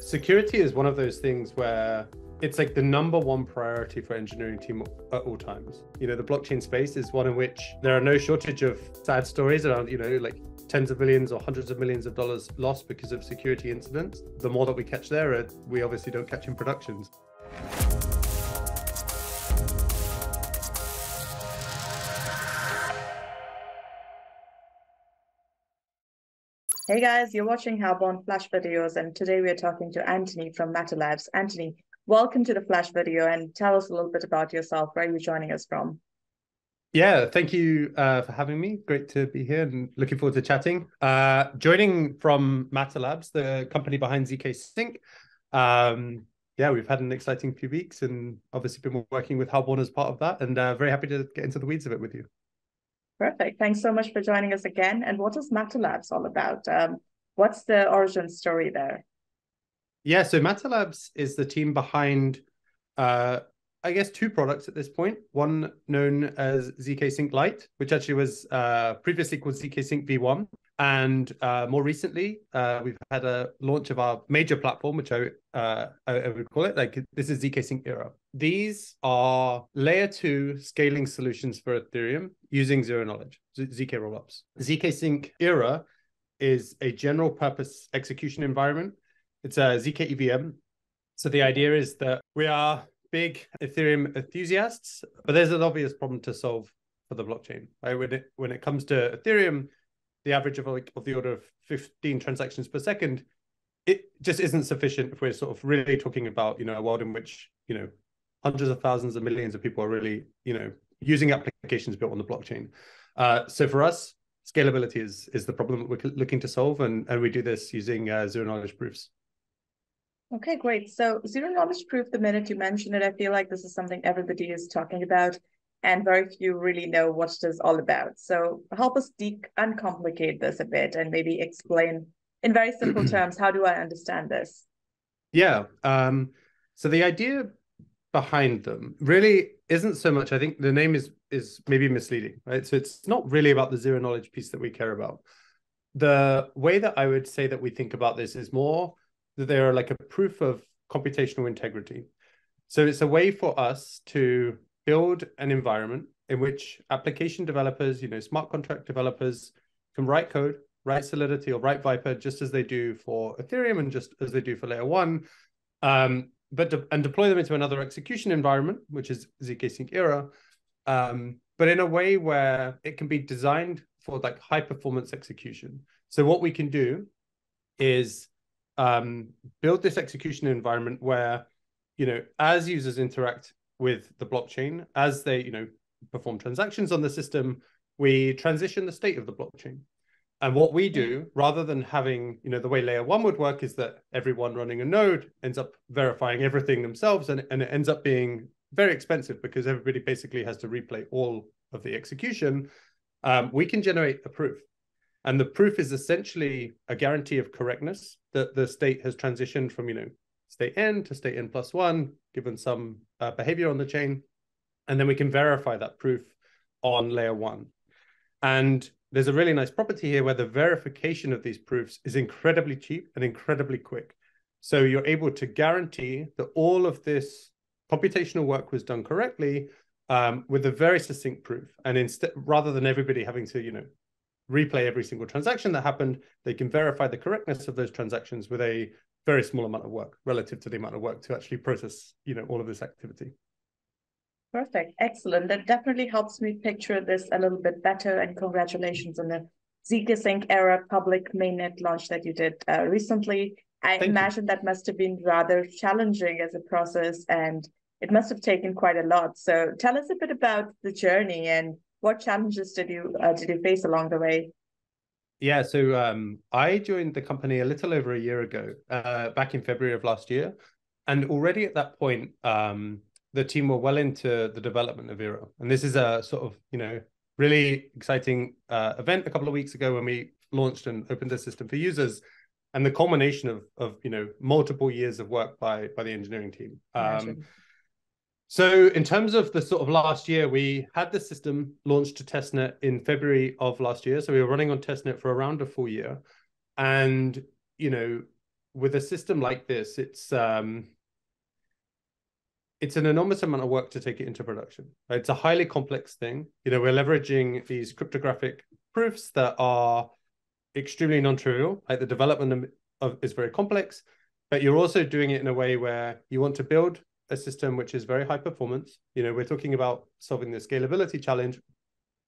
security is one of those things where it's like the number one priority for engineering team at all times. You know, the blockchain space is one in which there are no shortage of sad stories around, you know, like tens of millions or hundreds of millions of dollars lost because of security incidents. The more that we catch there, uh, we obviously don't catch in productions. Hey guys, you're watching Halborn Flash Videos, and today we are talking to Anthony from Matter Labs. Anthony, welcome to the Flash Video, and tell us a little bit about yourself. Where are you joining us from? Yeah, thank you uh, for having me. Great to be here and looking forward to chatting. Uh, joining from Matter Labs, the company behind ZK Sync. Um, yeah, we've had an exciting few weeks and obviously been working with Halborn as part of that, and uh, very happy to get into the weeds of it with you. Perfect. Thanks so much for joining us again. And what is Matter Labs all about? Um, what's the origin story there? Yeah, so Matter Labs is the team behind, uh, I guess, two products at this point. One known as ZK Sync Lite, which actually was uh, previously called ZK Sync V1, and uh, more recently, uh, we've had a launch of our major platform, which I, uh, I would call it like this is ZK Sync Era. These are layer two scaling solutions for Ethereum using zero knowledge, ZK rollups. ZK Sync Era is a general purpose execution environment. It's a ZK EVM. So the idea is that we are big Ethereum enthusiasts, but there's an obvious problem to solve for the blockchain. Right? When it when it comes to Ethereum, the average of like of the order of 15 transactions per second, it just isn't sufficient if we're sort of really talking about, you know, a world in which, you know, hundreds of thousands of millions of people are really, you know, using applications built on the blockchain. Uh, so for us, scalability is is the problem that we're looking to solve, and and we do this using uh, zero knowledge proofs. Okay, great. So zero knowledge proof. The minute you mention it, I feel like this is something everybody is talking about and very few really know what it is all about. So help us de- uncomplicate this a bit and maybe explain in very simple terms how do I understand this? Yeah. Um, so the idea behind them really isn't so much. I think the name is is maybe misleading, right? So it's not really about the zero knowledge piece that we care about. The way that I would say that we think about this is more that they are like a proof of computational integrity. So it's a way for us to build an environment in which application developers, you know, smart contract developers can write code, write Solidity or write Vyper just as they do for Ethereum and just as they do for layer one, um, but de- and deploy them into another execution environment, which is ZK Sync Era, um, but in a way where it can be designed for like high performance execution. So what we can do is um, build this execution environment where, you know, as users interact with the blockchain as they you know perform transactions on the system we transition the state of the blockchain. And what we do rather than having you know the way layer one would work is that everyone running a node ends up verifying everything themselves and, and it ends up being very expensive because everybody basically has to replay all of the execution. Um, we can generate a proof. And the proof is essentially a guarantee of correctness that the state has transitioned from you know state n to state n plus one, given some uh, behavior on the chain. And then we can verify that proof on layer one. And there's a really nice property here where the verification of these proofs is incredibly cheap and incredibly quick. So you're able to guarantee that all of this computational work was done correctly um, with a very succinct proof. And instead, rather than everybody having to, you know, replay every single transaction that happened, they can verify the correctness of those transactions with a very small amount of work relative to the amount of work to actually process, you know, all of this activity. Perfect. Excellent. That definitely helps me picture this a little bit better. And congratulations on the ZK Sync Era public mainnet launch that you did uh, recently. I Thank imagine you. that must have been rather challenging as a process and it must have taken quite a lot. So tell us a bit about the journey and what challenges did you uh, did you face along the way? Yeah, so um, I joined the company a little over a year ago, uh, back in February of last year, and already at that point, um, the team were well into the development of Era. And this is a sort of you know really exciting uh, event a couple of weeks ago when we launched and opened the system for users, and the culmination of of you know multiple years of work by by the engineering team. Um, so in terms of the sort of last year, we had the system launched to testnet in February of last year. So we were running on testnet for around a full year. And, you know, with a system like this, it's um, it's an enormous amount of work to take it into production. It's a highly complex thing. You know, we're leveraging these cryptographic proofs that are extremely non-trivial. Like the development of is very complex, but you're also doing it in a way where you want to build a system which is very high performance. You know, we're talking about solving the scalability challenge.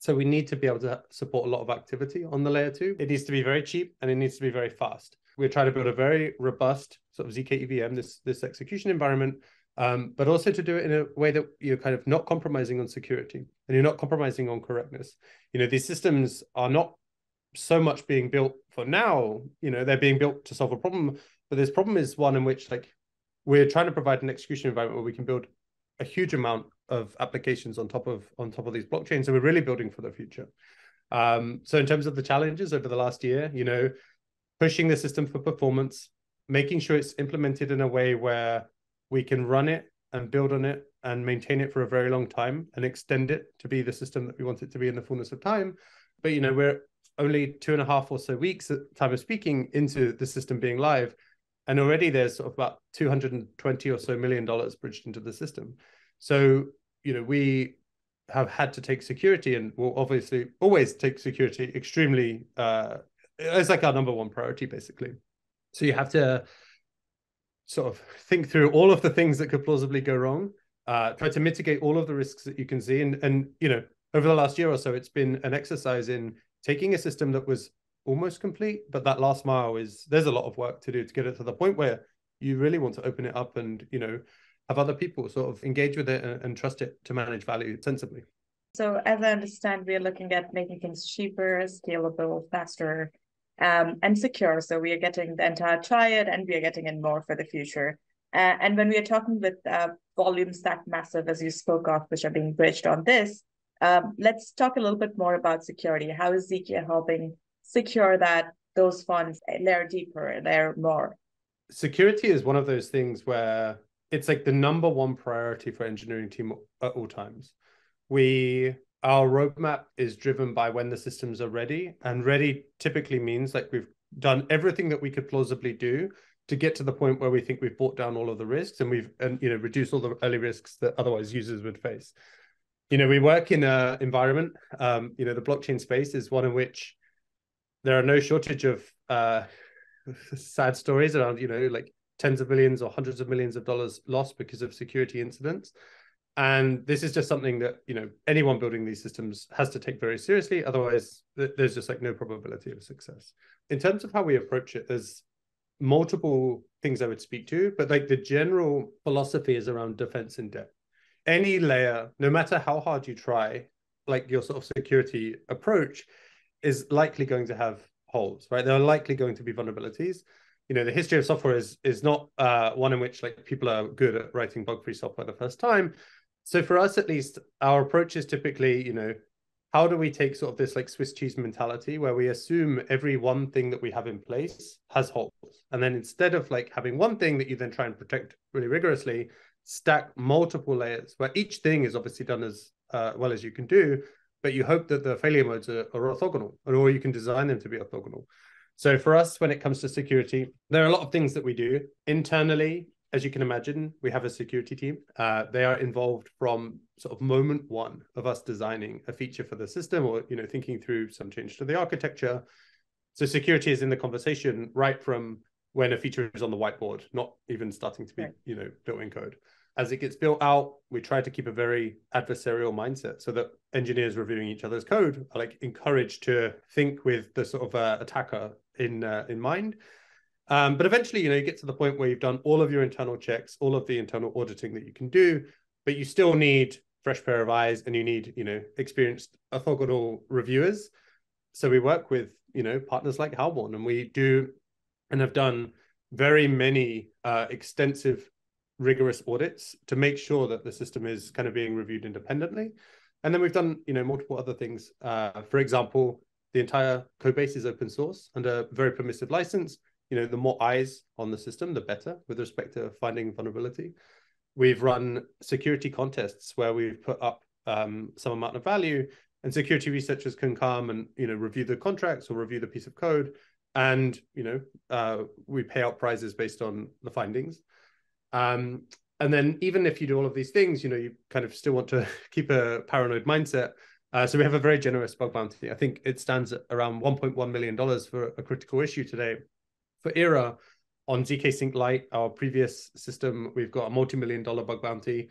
So we need to be able to support a lot of activity on the layer two. It needs to be very cheap and it needs to be very fast. We're trying to build a very robust sort of ZK EVM, this, this execution environment, um, but also to do it in a way that you're kind of not compromising on security and you're not compromising on correctness. You know, these systems are not so much being built for now, you know, they're being built to solve a problem, but this problem is one in which like we're trying to provide an execution environment where we can build a huge amount of applications on top of on top of these blockchains. So we're really building for the future. Um, so in terms of the challenges over the last year, you know, pushing the system for performance, making sure it's implemented in a way where we can run it and build on it and maintain it for a very long time and extend it to be the system that we want it to be in the fullness of time. But you know, we're only two and a half or so weeks at time of speaking into the system being live and already there's about 220 or so million dollars bridged into the system. So you know we have had to take security and will obviously always take security extremely uh it's like our number one priority basically. So you have to sort of think through all of the things that could plausibly go wrong uh try to mitigate all of the risks that you can see. And and you know over the last year or so it's been an exercise in taking a system that was almost complete, but that last mile is there's a lot of work to do to get it to the point where you really want to open it up and you know have other people sort of engage with it and, and trust it to manage value sensibly. So as I understand, we're looking at making things cheaper, scalable, faster, um, and secure. So we are getting the entire triad and we are getting in more for the future. Uh, and when we are talking with uh, volumes that massive, as you spoke of, which are being bridged on this, um, let's talk a little bit more about security. How is ZK helping secure that those funds layer deeper, layer more? Security is one of those things where it's like the number one priority for engineering team at all times. We our roadmap is driven by when the systems are ready, and ready typically means like we've done everything that we could plausibly do to get to the point where we think we've brought down all of the risks and we've and you know reduced all the early risks that otherwise users would face. You know, we work in an environment. Um, you know, the blockchain space is one in which there are no shortage of uh, sad stories around, you know, like tens of millions or hundreds of millions of dollars lost because of security incidents. And this is just something that, you know, anyone building these systems has to take very seriously. Otherwise, th- there's just like no probability of success. In terms of how we approach it, there's multiple things I would speak to, but like the general philosophy is around defense in depth. Any layer, no matter how hard you try, like your sort of security approach, is likely going to have holes, right? There are likely going to be vulnerabilities. You know, the history of software is is not uh, one in which like people are good at writing bug-free software the first time. So for us, at least, our approach is typically, you know, how do we take sort of this like Swiss cheese mentality where we assume every one thing that we have in place has holes, and then instead of like having one thing that you then try and protect really rigorously, stack multiple layers where each thing is obviously done as uh, well as you can do, but you hope that the failure modes are, are orthogonal, or you can design them to be orthogonal. So for us, when it comes to security, there are a lot of things that we do internally. As you can imagine, we have a security team. Uh, they are involved from sort of moment one of us designing a feature for the system, or you know, thinking through some change to the architecture. So security is in the conversation right from when a feature is on the whiteboard, not even starting to be, right. you know, built in code as it gets built out, we try to keep a very adversarial mindset so that engineers reviewing each other's code are like encouraged to think with the sort of uh, attacker in uh, in mind. Um, but eventually, you know, you get to the point where you've done all of your internal checks, all of the internal auditing that you can do, but you still need fresh pair of eyes and you need, you know, experienced orthogonal reviewers. So we work with, you know, partners like Halborn and we do and have done very many uh, extensive rigorous audits to make sure that the system is kind of being reviewed independently. And then we've done, you know, multiple other things. Uh, for example, the entire code base is open source under very permissive license. You know, the more eyes on the system, the better with respect to finding vulnerability. We've run security contests where we've put up um, some amount of value, and security researchers can come and you know review the contracts or review the piece of code and you know uh, we pay out prizes based on the findings. Um, and then even if you do all of these things, you know you kind of still want to keep a paranoid mindset. Uh, so we have a very generous bug bounty. I think it stands at around 1.1 million dollars for a critical issue today. For Era, on ZK Sync Lite, our previous system, we've got a multi-million dollar bug bounty.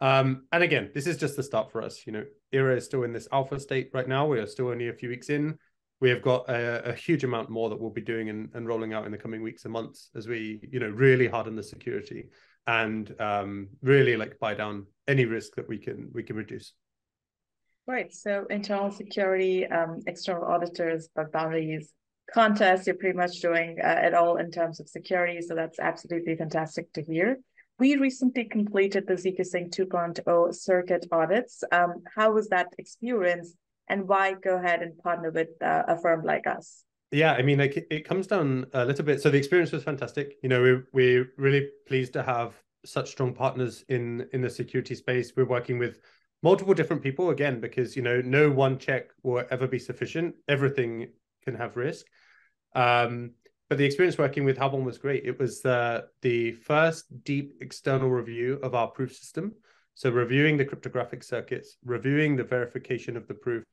Um, and again, this is just the start for us. You know, Era is still in this alpha state right now. We are still only a few weeks in. We have got a, a huge amount more that we'll be doing and, and, rolling out in the coming weeks and months as we, you know, really harden the security and um, really like buy down any risk that we can we can reduce. Right. So internal security, um, external auditors, bug bounties, contests, you're pretty much doing uh, it all in terms of security. So that's absolutely fantastic to hear. We recently completed the ZK-Sync 2.0 circuit audits. Um, how was that experience and why go ahead and partner with uh, a firm like us? Yeah, I mean, like it comes down a little bit. So the experience was fantastic. You know, we we're really pleased to have such strong partners in in the security space. We're working with multiple different people again because you know no one check will ever be sufficient. Everything can have risk. Um, but the experience working with Halborn was great. It was the the first deep external review of our proof system. So reviewing the cryptographic circuits, reviewing the verification of the proof,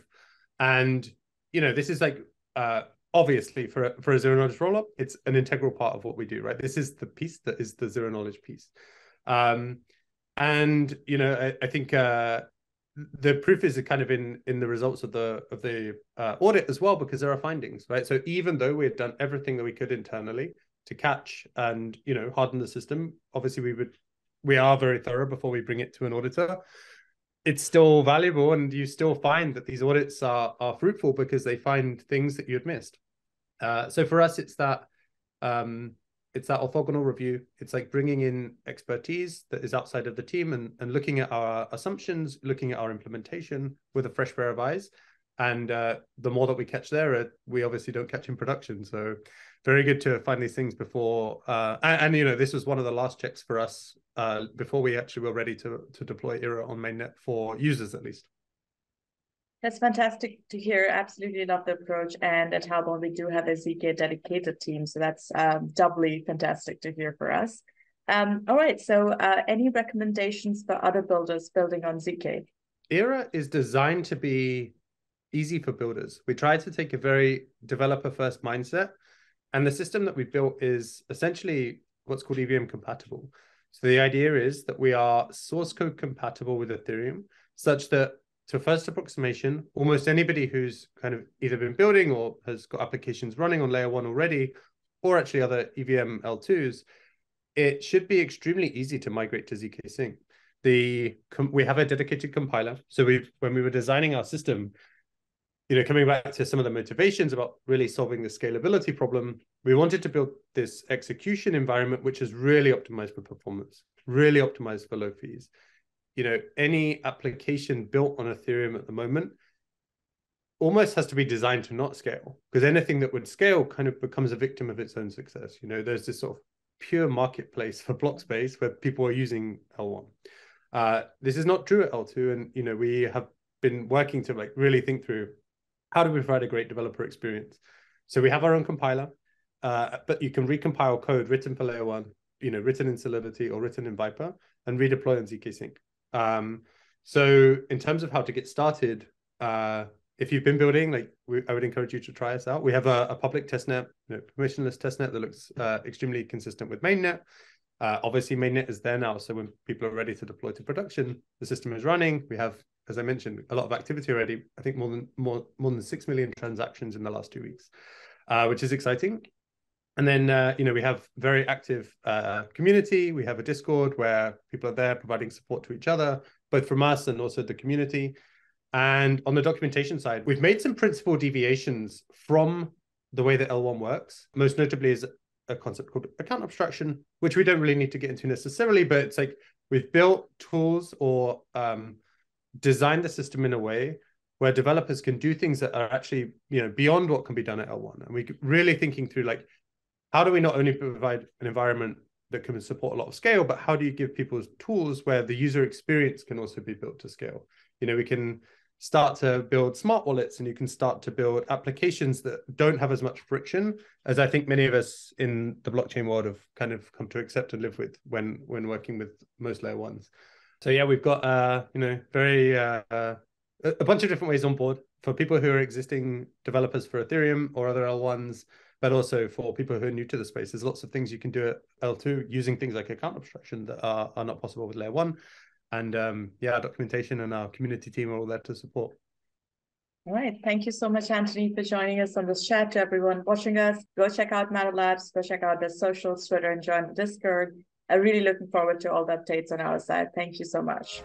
and you know this is like uh, obviously for a, for a zero knowledge rollup, it's an integral part of what we do, right? This is the piece that is the zero knowledge piece, um, and you know I, I think uh, the proof is kind of in in the results of the of the uh, audit as well because there are findings right so even though we had done everything that we could internally to catch and you know harden the system obviously we would we are very thorough before we bring it to an auditor it's still valuable and you still find that these audits are are fruitful because they find things that you had missed uh, so for us it's that um, it's that orthogonal review. It's like bringing in expertise that is outside of the team and, and looking at our assumptions, looking at our implementation with a fresh pair of eyes. And uh, the more that we catch there, uh, we obviously don't catch in production. So very good to find these things before. Uh, and, and, you know, this was one of the last checks for us uh, before we actually were ready to to deploy Era on mainnet for users at least. That's fantastic to hear. Absolutely love the approach. And at Halborn, we do have a ZK dedicated team. So that's um, doubly fantastic to hear for us. Um, all right. So, uh, any recommendations for other builders building on ZK? Era is designed to be easy for builders. We try to take a very developer first mindset. And the system that we built is essentially what's called EVM compatible. So, the idea is that we are source code compatible with Ethereum such that to first approximation, almost anybody who's kind of either been building or has got applications running on layer one already, or actually other EVM L2s, it should be extremely easy to migrate to ZK Sync. The we have a dedicated compiler. So we when we were designing our system, you know, coming back to some of the motivations about really solving the scalability problem, we wanted to build this execution environment which is really optimized for performance, really optimized for low fees. You know any application built on ethereum at the moment almost has to be designed to not scale because anything that would scale kind of becomes a victim of its own success. You know there's this sort of pure marketplace for block space where people are using l1 uh, this is not true at l2 and you know we have been working to like really think through how do we provide a great developer experience so we have our own compiler uh, but you can recompile code written for layer one you know written in solidity or written in vyper and redeploy on zk sync um, so in terms of how to get started, uh, if you've been building, like we, I would encourage you to try us out. We have a, a public testnet, you know, permissionless testnet that looks uh, extremely consistent with mainnet. Uh, obviously, mainnet is there now, so when people are ready to deploy to production, the system is running. We have, as I mentioned, a lot of activity already. I think more than more more than six million transactions in the last two weeks, uh, which is exciting. And then, uh, you know, we have very active uh, community. We have a Discord where people are there providing support to each other, both from us and also the community. And on the documentation side, we've made some principal deviations from the way that L1 works. Most notably is a concept called account abstraction, which we don't really need to get into necessarily, but it's like we've built tools or um, designed the system in a way where developers can do things that are actually, you know, beyond what can be done at L1. And we really thinking through like how do we not only provide an environment that can support a lot of scale, but how do you give people tools where the user experience can also be built to scale? You know, we can start to build smart wallets and you can start to build applications that don't have as much friction as I think many of us in the blockchain world have kind of come to accept and live with when when working with most layer ones. So yeah, we've got uh, you know very uh, a bunch of different ways on board for people who are existing developers for Ethereum or other L1s, but also for people who are new to the space. There's lots of things you can do at L2 using things like account abstraction that are, are not possible with layer one. And um, yeah, documentation and our community team are all there to support. All right. Thank you so much, Anthony, for joining us on this chat. To everyone watching us, go check out Matter Labs, go check out the socials, Twitter, and join the Discord. I'm really looking forward to all the updates on our side. Thank you so much.